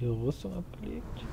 die Rüstung abgelegt?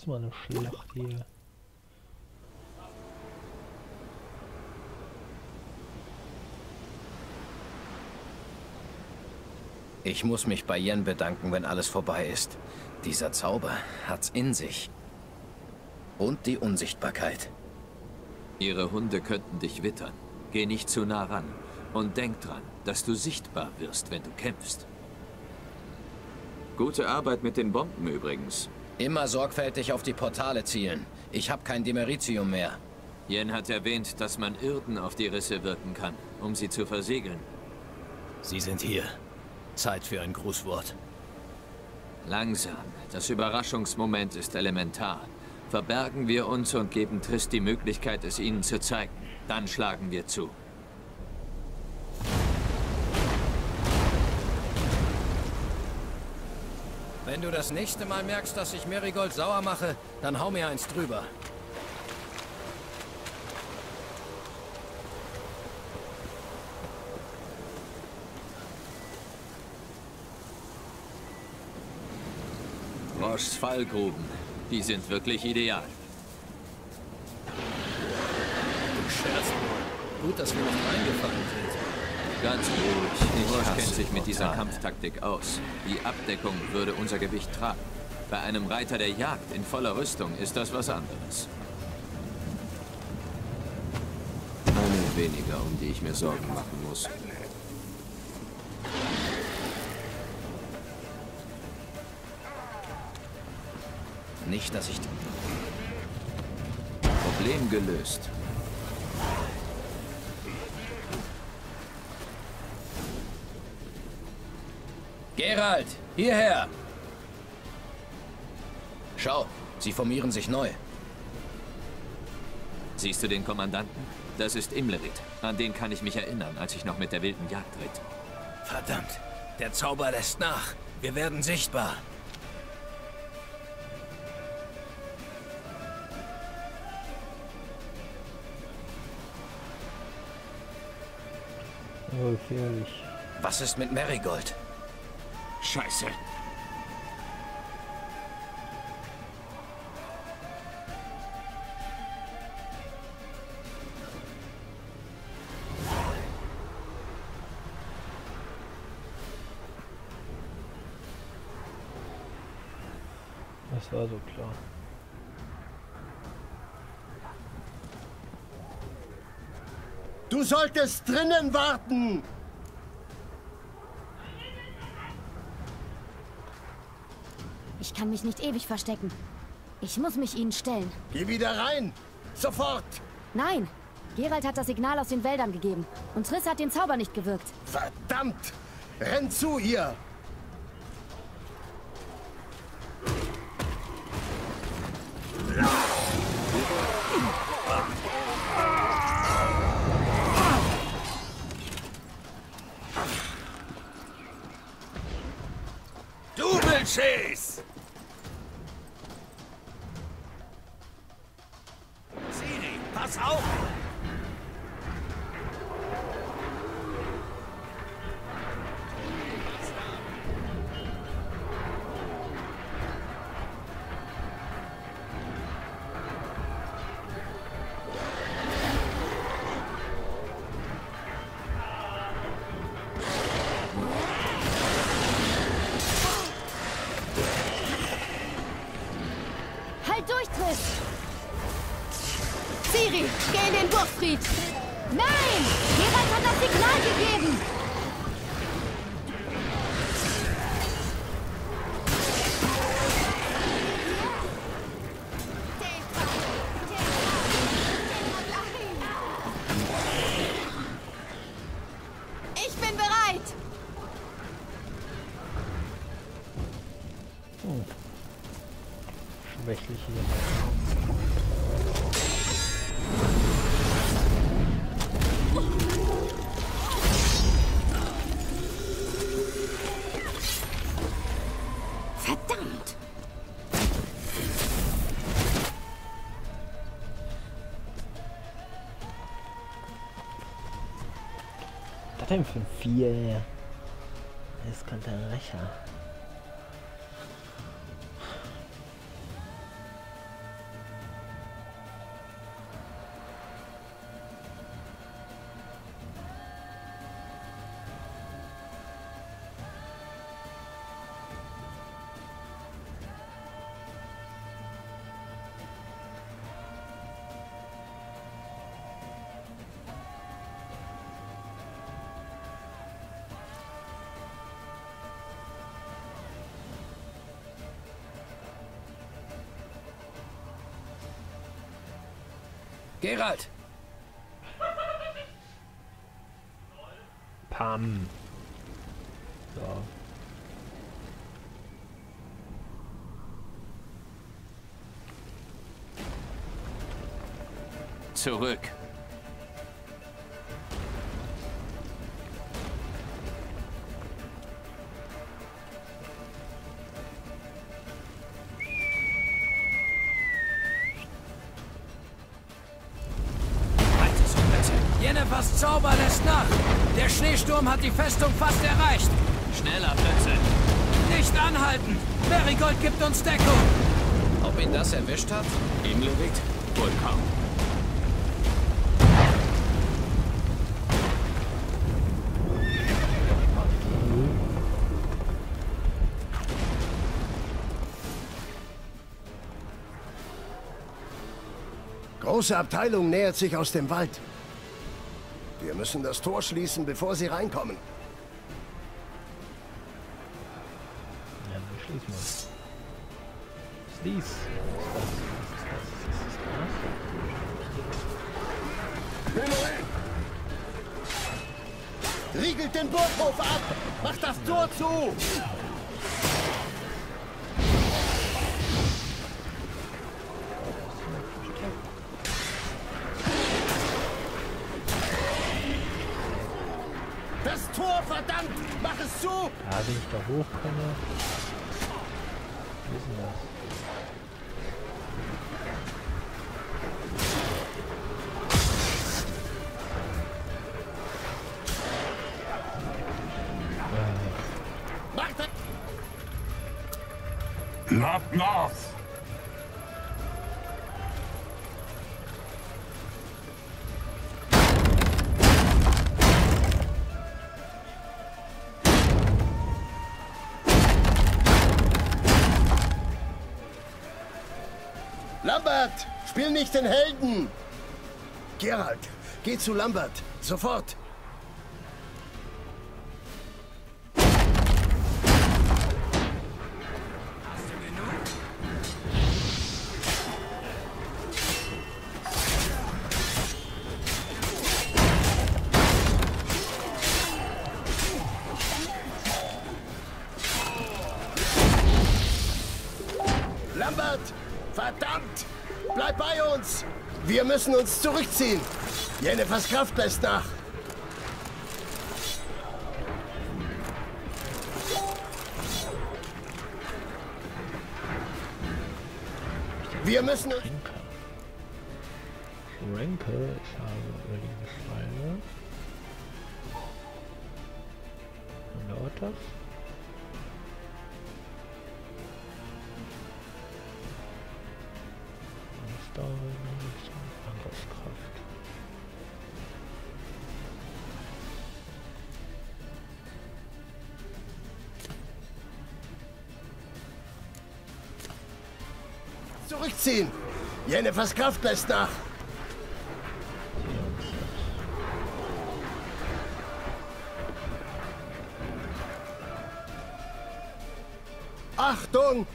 Das ist mal eine Schlacht hier. Ich muss mich bei Yen bedanken, wenn alles vorbei ist. Dieser Zauber hat's in sich. Und die Unsichtbarkeit. Ihre Hunde könnten dich wittern. Geh nicht zu nah ran. Und denk dran, dass du sichtbar wirst, wenn du kämpfst. Gute Arbeit mit den Bomben übrigens. Immer sorgfältig auf die Portale zielen. Ich habe kein Demeritium mehr. Yen hat erwähnt, dass man Irden auf die Risse wirken kann, um sie zu versiegeln. Sie sind hier. Zeit für ein Grußwort. Langsam. Das Überraschungsmoment ist elementar. Verbergen wir uns und geben Triss die Möglichkeit, es ihnen zu zeigen. Dann schlagen wir zu. Wenn du das nächste Mal merkst, dass ich Marigold sauer mache, dann hau mir eins drüber. Roches Fallgruben. Die sind wirklich ideal. Du scherzt. Gut, dass wir nicht reingefallen sind. Ganz ruhig. Roche kennt sich mit dieser Kampftaktik aus. Die Abdeckung würde unser Gewicht tragen. Bei einem Reiter der Jagd in voller Rüstung ist das was anderes. Eine weniger, um die ich mir Sorgen machen muss. Nicht, dass ich... Problem gelöst. Gerald, hierher! Schau, sie formieren sich neu. Siehst du den Kommandanten? Das ist Imlerit. An den kann ich mich erinnern, als ich noch mit der wilden Jagd ritt. Verdammt, der Zauber lässt nach. Wir werden sichtbar. Oh, gefährlich. Was ist mit Marigold? Scheiße. Das war so klar. Du solltest drinnen warten! Kann mich nicht ewig verstecken. Ich muss mich ihnen stellen. Geh wieder rein! Sofort! Nein! Gerald hat das Signal aus den Wäldern gegeben. Und Triss hat den Zauber nicht gewirkt. Verdammt! Renn zu ihr! Double-Chase! Siri, Ein Vier? Das kommt ein Rächer. Gerald! Pam. So. Zurück. Schneesturm hat die Festung fast erreicht! Schneller, Prinze. Nicht anhalten! Merigold gibt uns Deckung! Ob ihn das erwischt hat? Ihm liegt? Wohl kaum. Große Abteilung nähert sich aus dem Wald. Wir müssen das Tor schließen, bevor sie reinkommen. Ja, dann schließen wir. Was ist dies? Was ist das? Was ist das? Riegelt den Burghof ab! Macht das Tor zu! Wenn ich da hoch komme. Wie ist denn das? Macht das! Labt nach! Lambert! Spiel nicht den Helden! Gerald, geh zu Lambert. Sofort! Müssen uns zurückziehen! Jennefers Kraft lässt nach! Wir müssen zurückziehen! Jennefers Kraft lässt nach! Achtung!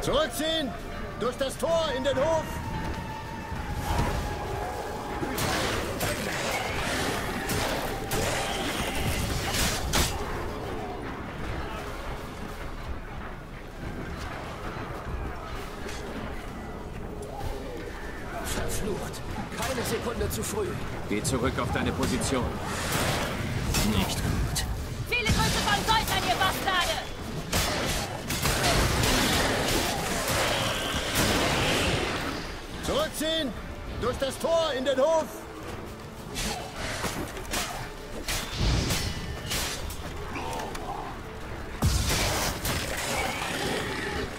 Zurückziehen! Durch das Tor in den Hof! Geh zurück auf deine Position. Nicht gut. Viele Grüße von Zeutern, ihr Bastarde! Zurückziehen! Durch das Tor in den Hof!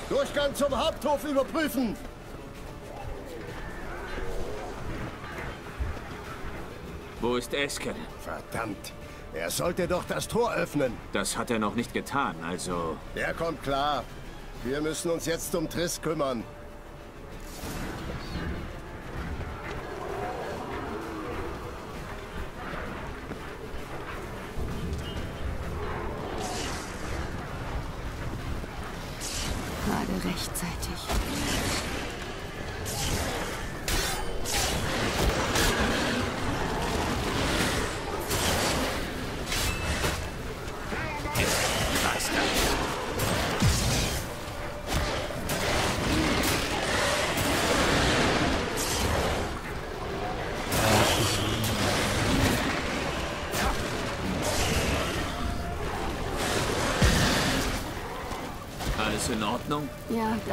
Durchgang zum Haupthof überprüfen! Wo ist Eskel? Verdammt! Er sollte doch das Tor öffnen. Das hat er noch nicht getan, also... Der kommt klar. Wir müssen uns jetzt um Triss kümmern. Gerade rechtzeitig.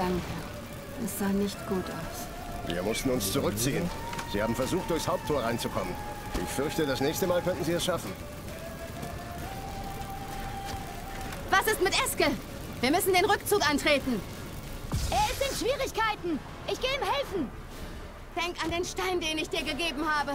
Danke. Es sah nicht gut aus. Wir mussten uns zurückziehen. Sie haben versucht, durchs Haupttor reinzukommen. Ich fürchte, das nächste Mal könnten Sie es schaffen. Was ist mit Eske? Wir müssen den Rückzug antreten. Er ist in Schwierigkeiten. Ich gehe ihm helfen. Denk an den Stein, den ich dir gegeben habe.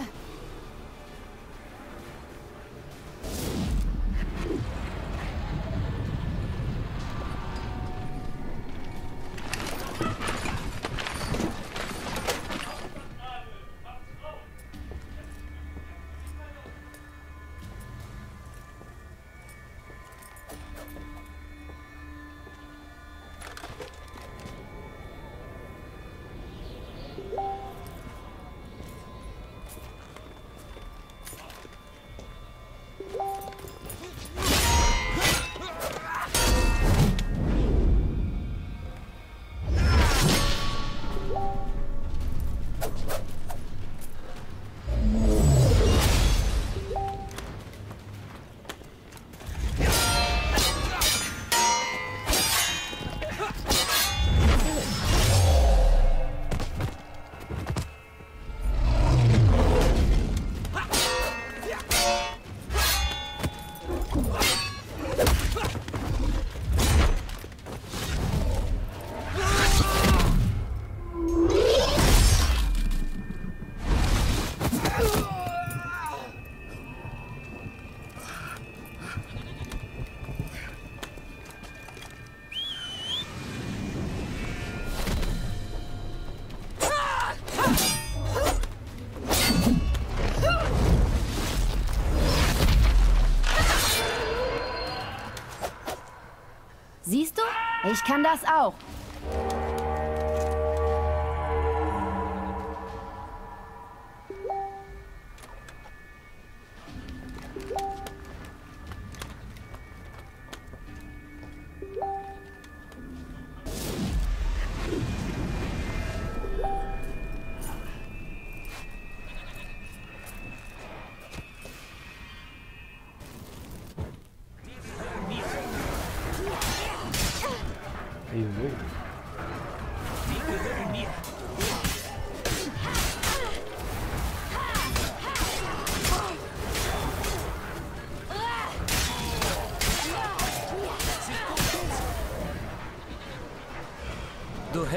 Ich kann das auch.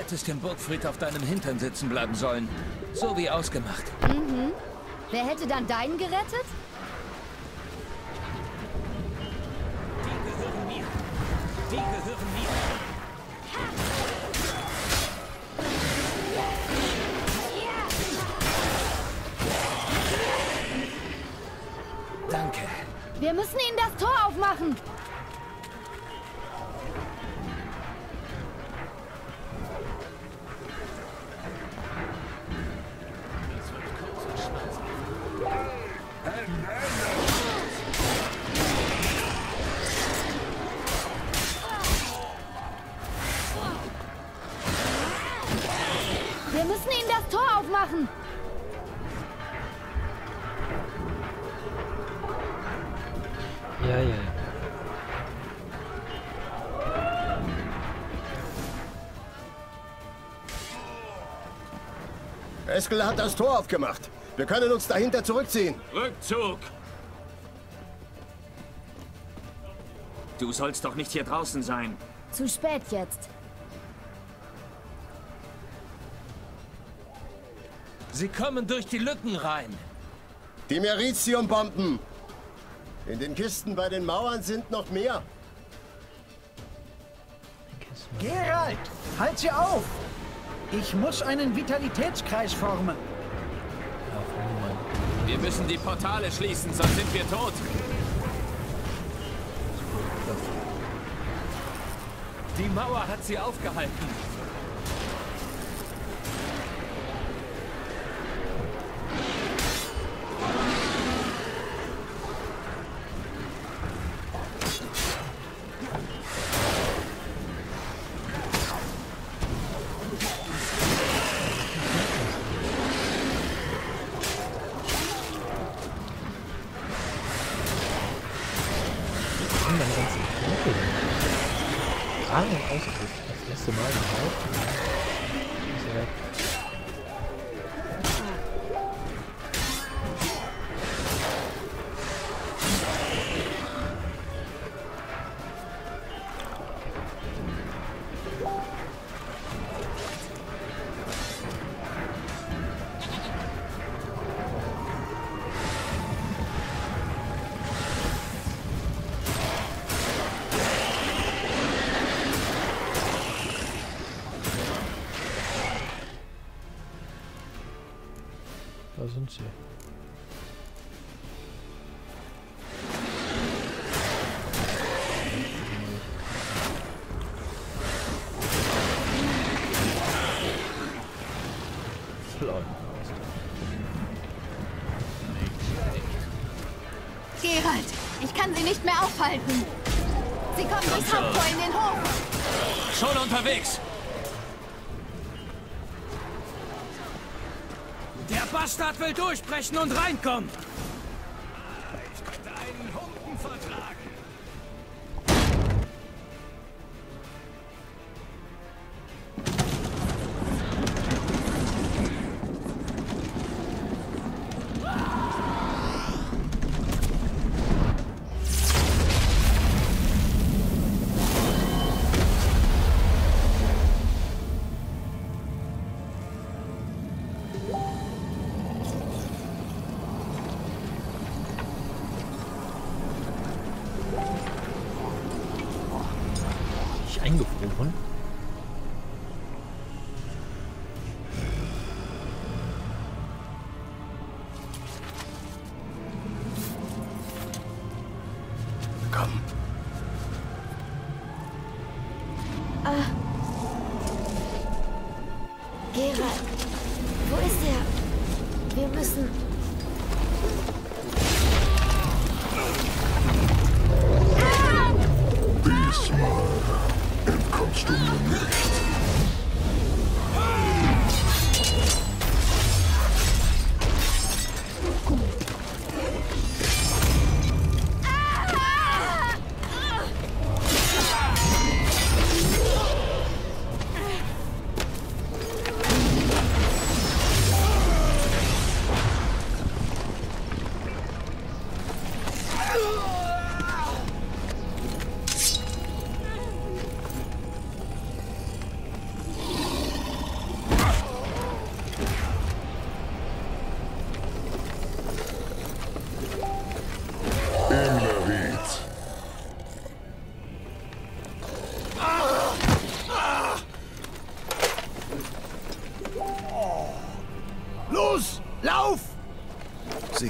Hättest im Burgfried auf deinem Hintern sitzen bleiben sollen. So wie ausgemacht. Wer hätte dann deinen gerettet? Aufmachen! Ja, ja, ja. Eskel hat das Tor aufgemacht. Wir können uns dahinter zurückziehen. Rückzug! Du sollst doch nicht hier draußen sein. Zu spät jetzt. Sie kommen durch die Lücken rein. Die Merizium-Bomben. In den Kisten bei den Mauern sind noch mehr. Gerald, halt sie auf! Ich muss einen Vitalitätskreis formen. Wir müssen die Portale schließen, sonst sind wir tot. Die Mauer hat sie aufgehalten. Und meine ganzen Knöchel. Gerade und ausgerückt. Das erste Mal überhaupt. Ist er weg. Durchbrechen und reinkommen.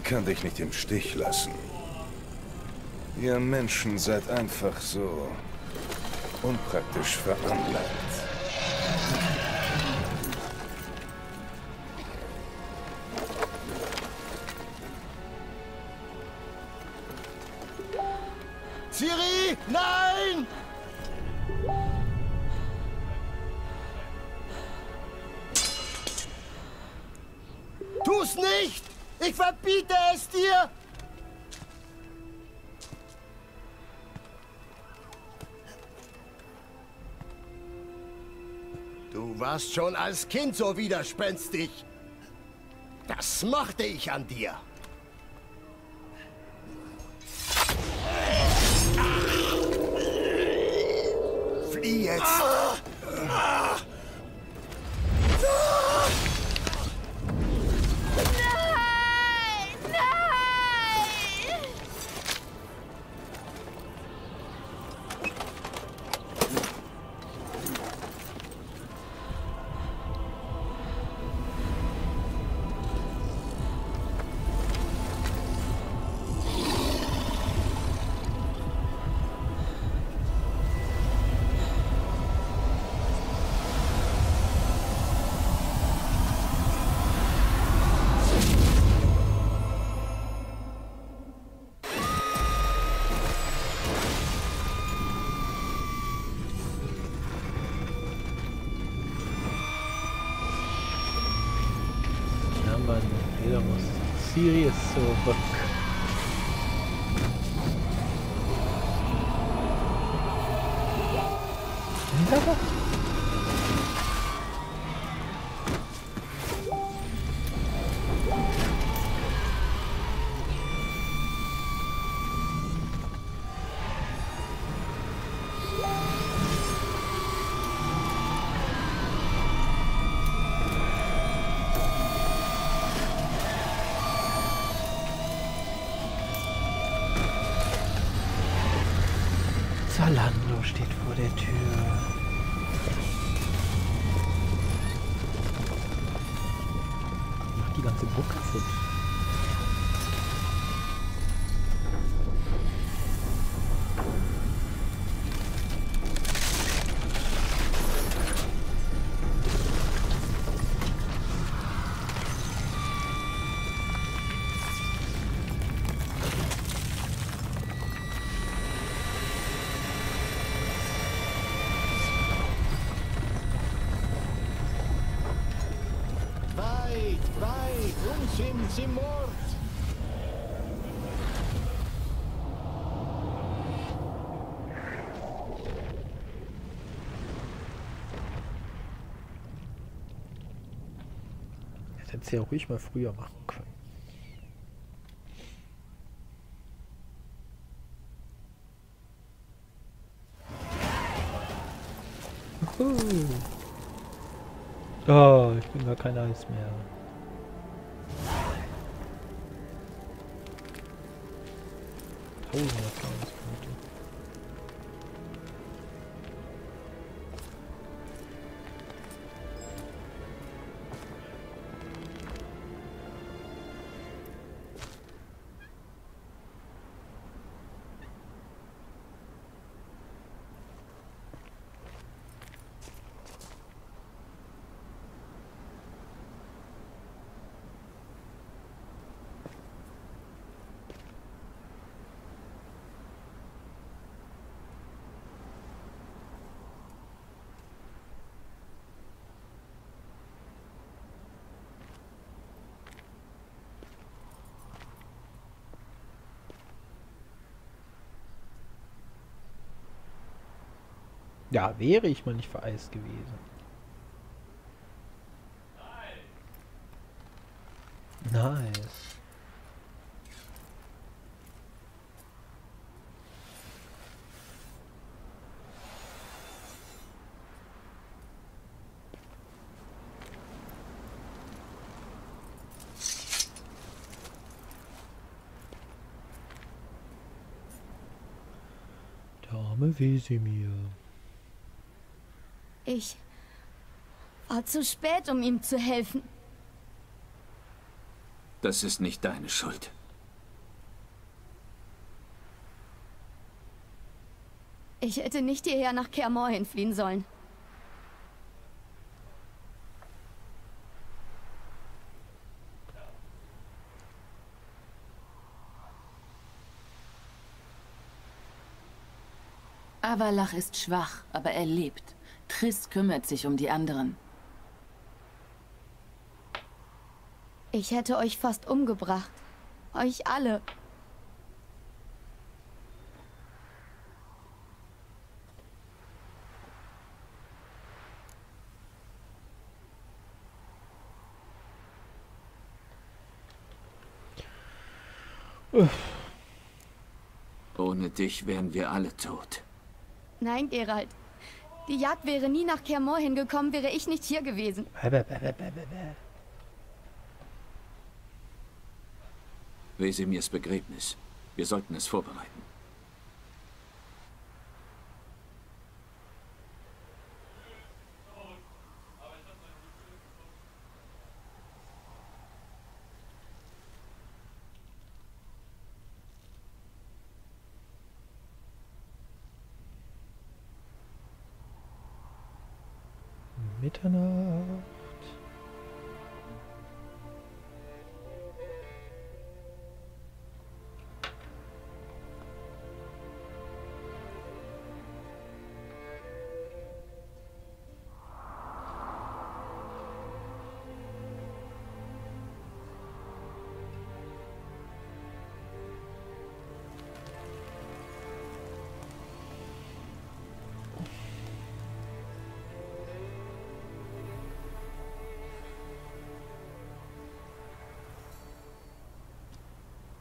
Kann dich nicht im Stich lassen. Ihr Menschen seid einfach so unpraktisch veranlagt. Warst schon als Kind so widerspenstig. Das mochte ich an dir. Muss Sirius Macht die ganze Burg kaputt. Weit, sind sie Mord. Das hätte sie ja ruhig mal früher machen können. Oh, ich bin gar kein Eis mehr. 可以呀 Ja, wäre ich mal nicht vereist gewesen. Nice. Dame Wesemir. Ich war zu spät, um ihm zu helfen. Das ist nicht deine Schuld. Ich hätte nicht hierher nach Kermor hinfliehen sollen. Avalach ist schwach, aber er lebt. Triss kümmert sich um die anderen. Ich hätte euch fast umgebracht. Euch alle. Ohne dich wären wir alle tot. Nein, Gerald. Die Jagd wäre nie nach Kermor hingekommen, wäre ich nicht hier gewesen. Wesemirs Begräbnis. Wir sollten es vorbereiten.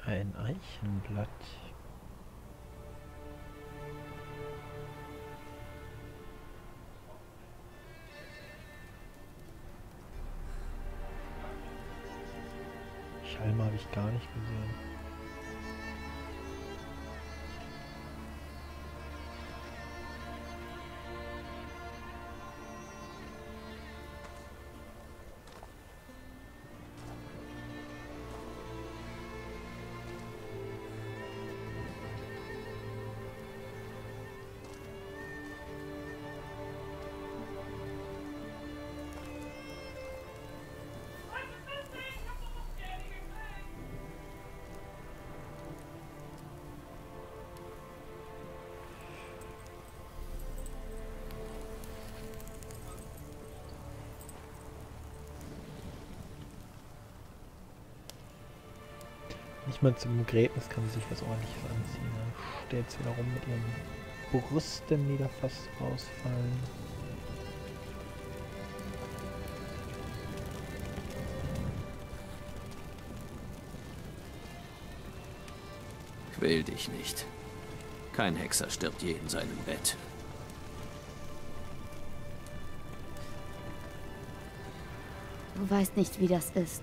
Ein Eichenblatt. Nicht mal zum Begräbnis kann sie sich was ordentliches anziehen. Dann stellt sie da rum mit ihren Brüsten, die da fast rausfallen. Quäl dich nicht. Kein Hexer stirbt je in seinem Bett. Du weißt nicht, wie das ist,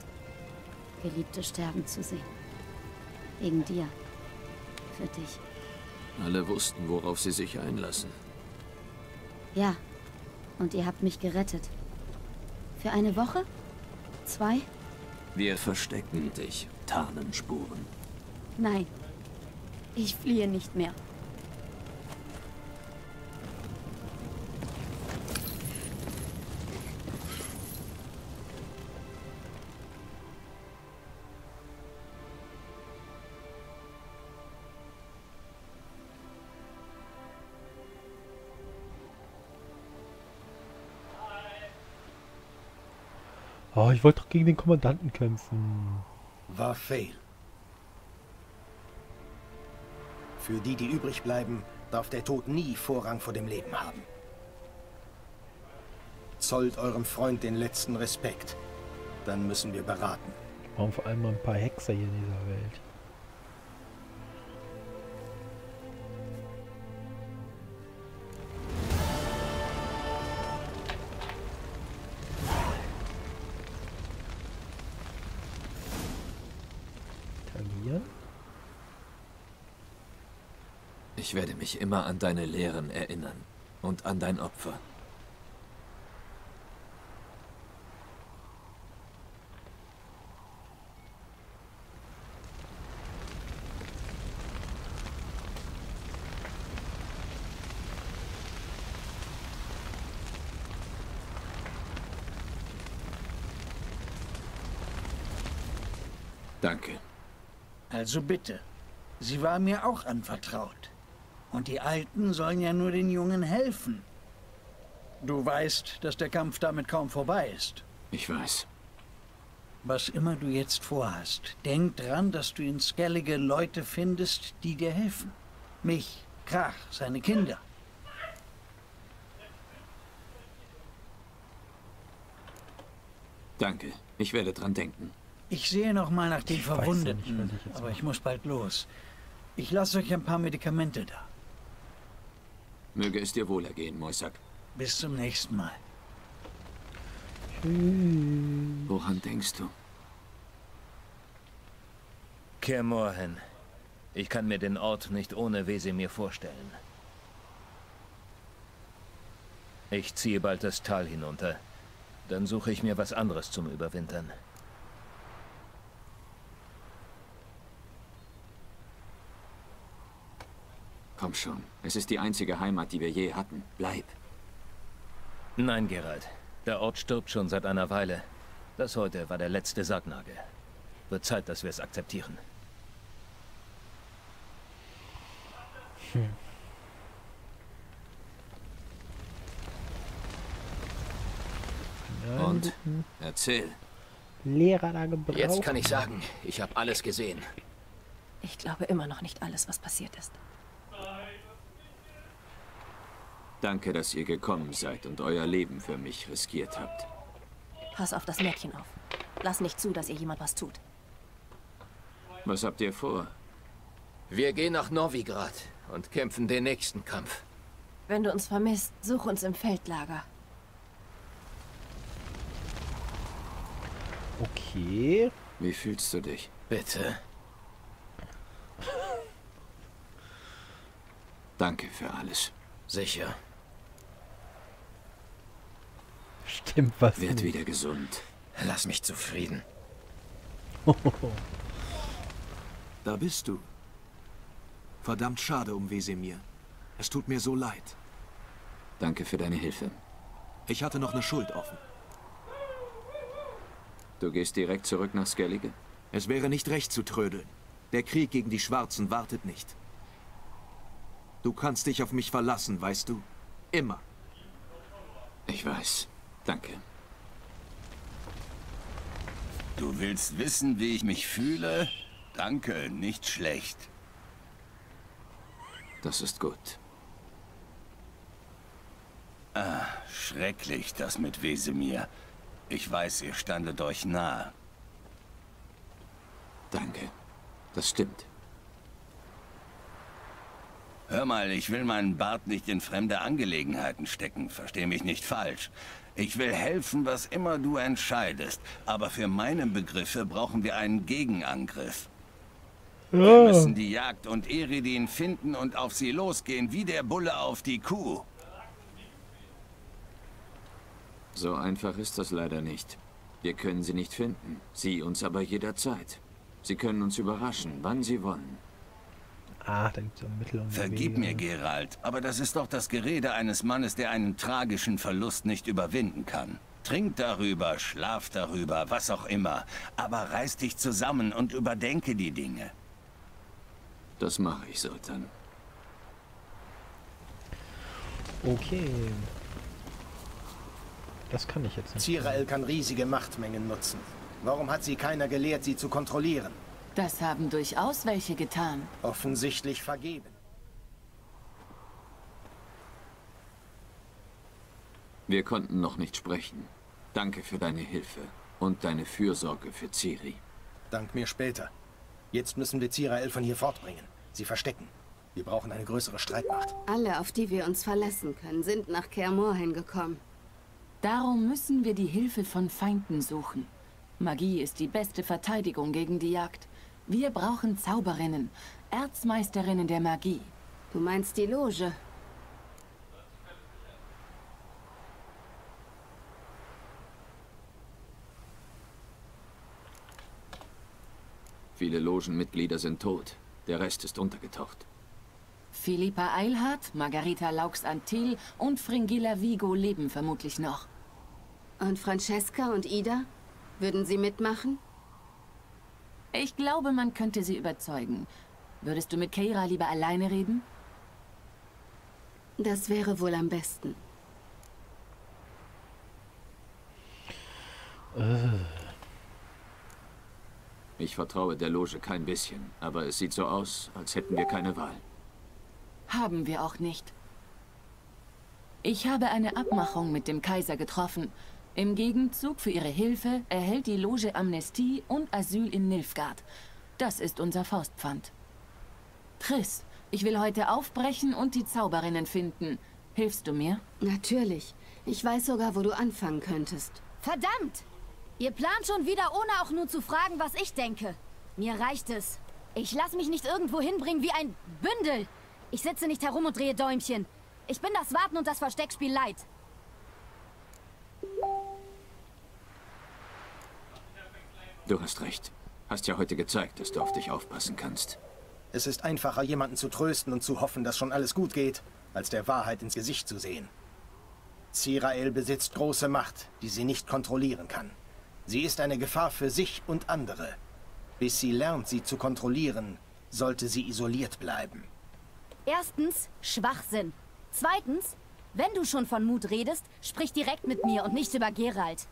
Geliebte sterben zu sehen. Wegen dir. Für dich. Alle wussten, worauf sie sich einlassen. Ja. Und ihr habt mich gerettet. Für eine Woche? Zwei? Wir verstecken dich, tarnen Spuren. Nein. Ich fliehe nicht mehr. Ich wollte doch gegen den Kommandanten kämpfen. War fail. Für die, die übrig bleiben, darf der Tod nie Vorrang vor dem Leben haben. Zollt eurem Freund den letzten Respekt. Dann müssen wir beraten. Warum vor allem mal ein paar Hexer hier in dieser Welt? Ich werde mich immer an deine Lehren erinnern. Und an dein Opfer. Danke. Also bitte. Sie war mir auch anvertraut. Und die Alten sollen ja nur den Jungen helfen. Du weißt, dass der Kampf damit kaum vorbei ist. Ich weiß. Was immer du jetzt vorhast, denk dran, dass du in Skellige Leute findest, die dir helfen. Mich, Krach, seine Kinder. Danke. Ich werde dran denken. Ich sehe noch mal nach den Ich Verwundeten, nicht, ich aber ich muss bald los. Ich lasse euch ein paar Medikamente da. Möge es dir wohlergehen, Moisak. Bis zum nächsten Mal. Woran denkst du? Kehr Morhen. Ich kann mir den Ort nicht ohne Wesemir vorstellen. Ich ziehe bald das Tal hinunter. Dann suche ich mir was anderes zum Überwintern. Komm schon. Es ist die einzige Heimat, die wir je hatten. Bleib. Nein, Gerald. Der Ort stirbt schon seit einer Weile. Das heute war der letzte Sargnagel. Wird Zeit, dass wir es akzeptieren. Und? Erzähl. Lehrer da gebraucht. Jetzt kann ich sagen, ich habe alles gesehen. Ich glaube immer noch nicht alles, was passiert ist. Danke, dass ihr gekommen seid und euer Leben für mich riskiert habt. Pass auf das Mädchen auf. Lass nicht zu, dass ihr jemand was tut. Was habt ihr vor? Wir gehen nach Novigrad und kämpfen den nächsten Kampf. Wenn du uns vermisst, such uns im Feldlager. Okay. Wie fühlst du dich? Bitte. Danke für alles. Sicher. Stimmt was. Werd nicht. wieder gesund. Lass mich zufrieden. Da bist du. Verdammt schade um Wesemir. Es tut mir so leid. Danke für deine Hilfe. Ich hatte noch eine Schuld offen. Du gehst direkt zurück nach Skellige? Es wäre nicht recht zu trödeln. Der Krieg gegen die Schwarzen wartet nicht. Du kannst dich auf mich verlassen, weißt du? Immer. Ich weiß. Danke. Du willst wissen, wie ich mich fühle? Danke, nicht schlecht. Das ist gut. Ah, schrecklich, das mit Wesemir. Ich weiß, ihr standet euch nahe. Danke. Das stimmt. Hör mal, ich will meinen Bart nicht in fremde Angelegenheiten stecken. Versteh mich nicht falsch. Ich will helfen, was immer du entscheidest. Aber für meine Begriffe brauchen wir einen Gegenangriff. Wir müssen die Jagd und Eridin finden und auf sie losgehen, wie der Bulle auf die Kuh. So einfach ist das leider nicht. Wir können sie nicht finden, sie uns aber jederzeit. Sie können uns überraschen, wann sie wollen. Ah, da gibt es ein Mittel und Vergib Wege. mir, Gerald, aber das ist doch das Gerede eines Mannes, der einen tragischen Verlust nicht überwinden kann. Trink darüber, schlaf darüber, was auch immer. Aber reiß dich zusammen und überdenke die Dinge. Das mache ich, Sultan. Okay. Das kann ich jetzt nicht. Zirael kann riesige Machtmengen nutzen. Warum hat sie keiner gelehrt, sie zu kontrollieren? Das haben durchaus welche getan. Offensichtlich vergeben. Wir konnten noch nicht sprechen. Danke für deine Hilfe und deine Fürsorge für Ciri. Dank mir später. Jetzt müssen wir Zirael von hier fortbringen. Sie verstecken. Wir brauchen eine größere Streitmacht. Alle, auf die wir uns verlassen können, sind nach Kaer Morhen gekommen. Darum müssen wir die Hilfe von Feinden suchen. Magie ist die beste Verteidigung gegen die Jagd. Wir brauchen Zauberinnen, Erzmeisterinnen der Magie. Du meinst die Loge? Viele Logenmitglieder sind tot. Der Rest ist untergetaucht. Philippa Eilhardt, Margarita Laux-Antil und Fringilla Vigo leben vermutlich noch. Und Francesca und Ida? Würden sie mitmachen? Ich glaube, man könnte sie überzeugen. Würdest du mit Keira lieber alleine reden? Das wäre wohl am besten. Äh. Ich vertraue der Loge kein bisschen, aber es sieht so aus, als hätten wir keine Wahl. Haben wir auch nicht. Ich habe eine Abmachung mit dem Kaiser getroffen. Im Gegenzug für ihre Hilfe erhält die Loge Amnestie und Asyl in Nilfgaard. Das ist unser Faustpfand. Triss, ich will heute aufbrechen und die Zauberinnen finden. Hilfst du mir? Natürlich. Ich weiß sogar, wo du anfangen könntest. Verdammt! Ihr plant schon wieder, ohne auch nur zu fragen, was ich denke. Mir reicht es. Ich lasse mich nicht irgendwo hinbringen wie ein Bündel. Ich sitze nicht herum und drehe Däumchen. Ich bin das Warten und das Versteckspiel leid. Du hast recht. Hast ja heute gezeigt, dass du auf dich aufpassen kannst. Es ist einfacher, jemanden zu trösten und zu hoffen, dass schon alles gut geht, als der Wahrheit ins Gesicht zu sehen. Zirael besitzt große Macht, die sie nicht kontrollieren kann. Sie ist eine Gefahr für sich und andere. Bis sie lernt, sie zu kontrollieren, sollte sie isoliert bleiben. Erstens, Schwachsinn. Zweitens, wenn du schon von Mut redest, sprich direkt mit mir und nicht über Gerald.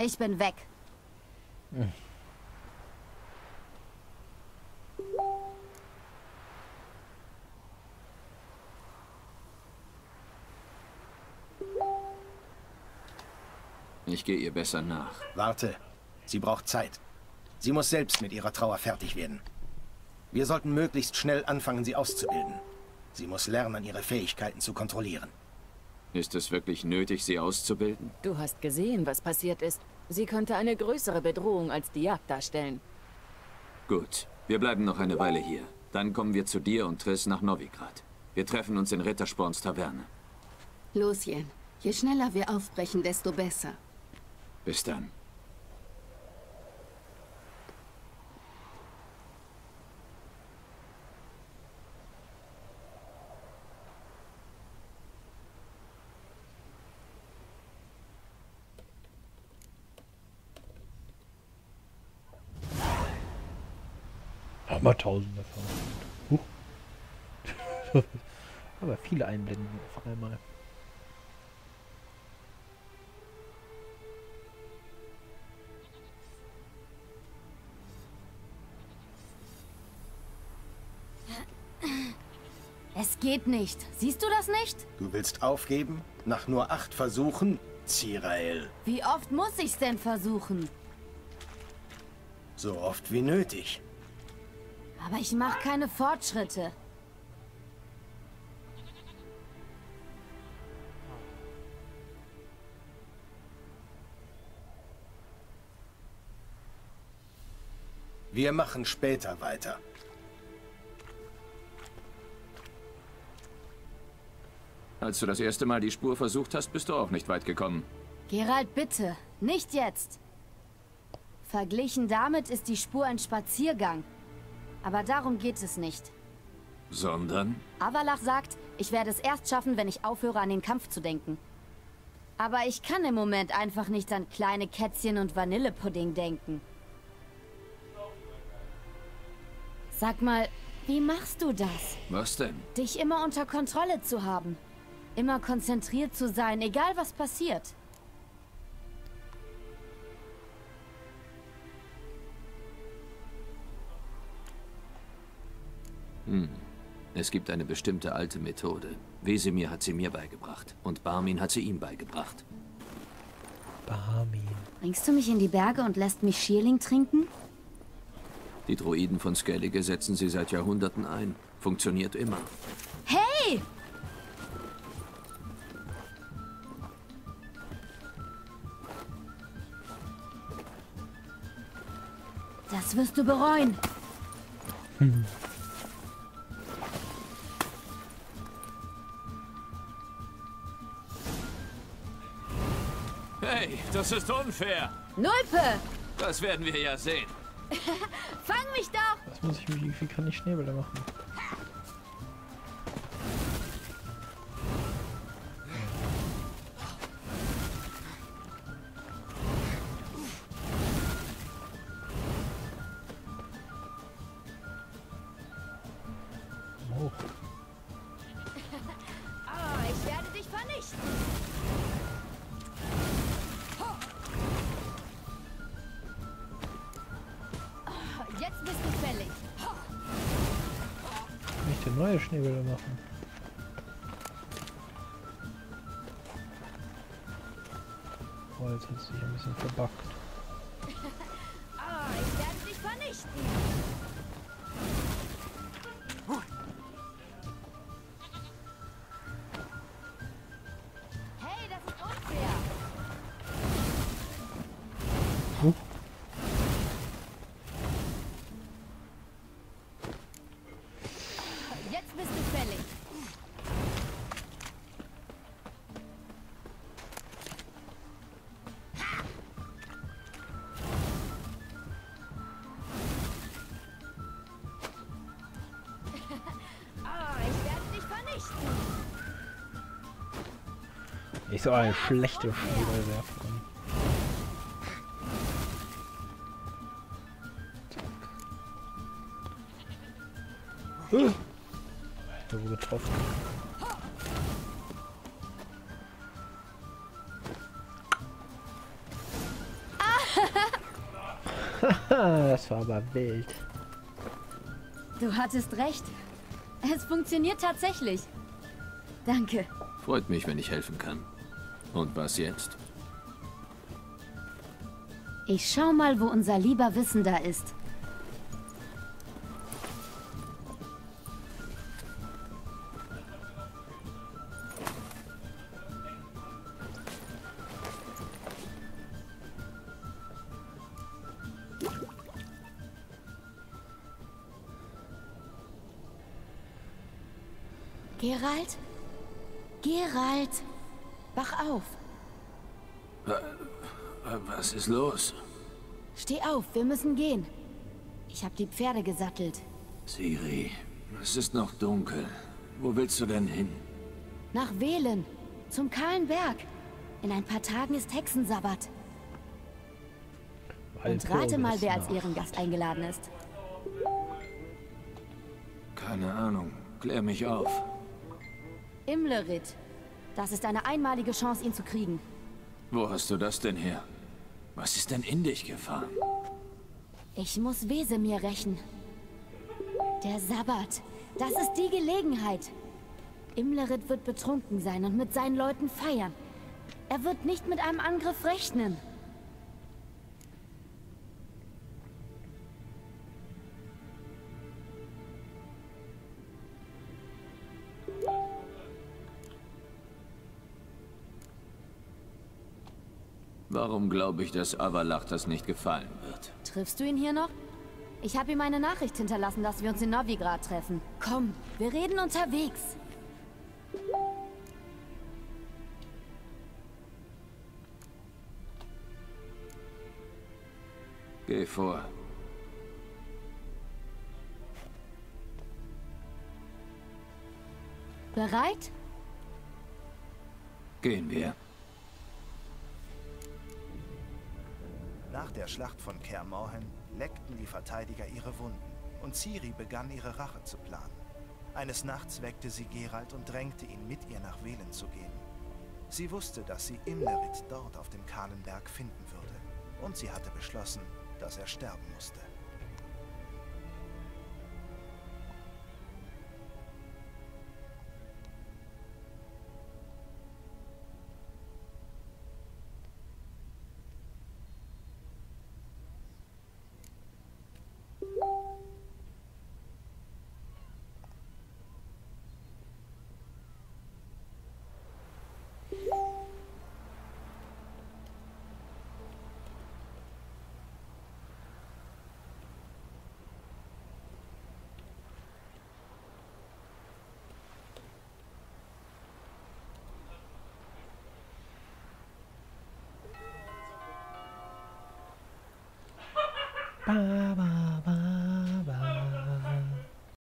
Ich bin weg. Hm. Ich gehe ihr besser nach. Warte. Sie braucht Zeit. Sie muss selbst mit ihrer Trauer fertig werden. Wir sollten möglichst schnell anfangen, sie auszubilden. Sie muss lernen, ihre Fähigkeiten zu kontrollieren. Ist es wirklich nötig, sie auszubilden? Du hast gesehen, was passiert ist. Sie könnte eine größere Bedrohung als die Jagd darstellen. Gut. Wir bleiben noch eine Weile hier. Dann kommen wir zu dir und Triss nach Novigrad. Wir treffen uns in Rittersporns Taverne. Los, Jen. Je schneller wir aufbrechen, desto besser. Bis dann. Tausende von. Huch. Aber viele Einblenden auf einmal. Es geht nicht. Siehst du das nicht? Du willst aufgeben? Nach nur acht Versuchen? Zirael. Wie oft muss ich's denn versuchen? So oft wie nötig. Aber ich mache keine Fortschritte. Wir machen später weiter. Als du das erste Mal die Spur versucht hast, bist du auch nicht weit gekommen. Gerald, bitte. Nicht jetzt. Verglichen damit ist die Spur ein Spaziergang. Aber darum geht es nicht. Sondern? Avalach sagt, ich werde es erst schaffen, wenn ich aufhöre, an den Kampf zu denken. Aber ich kann im Moment einfach nicht an kleine Kätzchen und Vanillepudding denken. Sag mal, wie machst du das? Was denn? Dich immer unter Kontrolle zu haben. Immer konzentriert zu sein, egal was passiert. Hm. Es gibt eine bestimmte alte Methode. Wesemir hat sie mir beigebracht. Und Barmin hat sie ihm beigebracht. Barmin. Bringst du mich in die Berge und lässt mich Schierling trinken? Die Droiden von Skellige setzen sie seit Jahrhunderten ein. Funktioniert immer. Hey! Das wirst du bereuen. Hm. Das ist unfair. Nulpe! Das werden wir ja sehen. Fang mich doch! Was muss ich, wie, wie kann ich Schneebälle machen? Ich soll eine schlechte Schneeball werfen. Huh. Da wurde getroffen. das war aber wild. Du hattest recht. Es funktioniert tatsächlich. Danke. Freut mich, wenn ich helfen kann. Und was jetzt? Ich schau mal, wo unser lieber Wissender ist. Gerald? Gerald! Wach auf! Was ist los? Steh auf, wir müssen gehen. Ich habe die Pferde gesattelt. Siri, es ist noch dunkel. Wo willst du denn hin? Nach Wählen. Zum kahlen Berg. In ein paar Tagen ist Hexensabbat. Und rate mal, wer als Ehrengast eingeladen ist. Keine Ahnung. Klär mich auf. Imlerit. Das ist eine einmalige Chance, ihn zu kriegen. Wo hast du das denn her? Was ist denn in dich gefahren? Ich muss Wesemir rächen. Der Sabbat. Das ist die Gelegenheit. Imlerit wird betrunken sein und mit seinen Leuten feiern. Er wird nicht mit einem Angriff rechnen. Warum glaube ich, dass Avalach das nicht gefallen wird? Triffst du ihn hier noch? Ich habe ihm eine Nachricht hinterlassen, dass wir uns in Novigrad treffen. Komm, wir reden unterwegs. Geh vor. Bereit? Gehen wir. Der Schlacht von Kaer Morhen leckten die Verteidiger ihre Wunden und Ciri begann ihre Rache zu planen. Eines Nachts weckte sie Geralt und drängte ihn, mit ihr nach Velen zu gehen. Sie wusste, dass sie Imlerit dort auf dem kahlen Berg finden würde. Und sie hatte beschlossen, dass er sterben musste. Bye bye.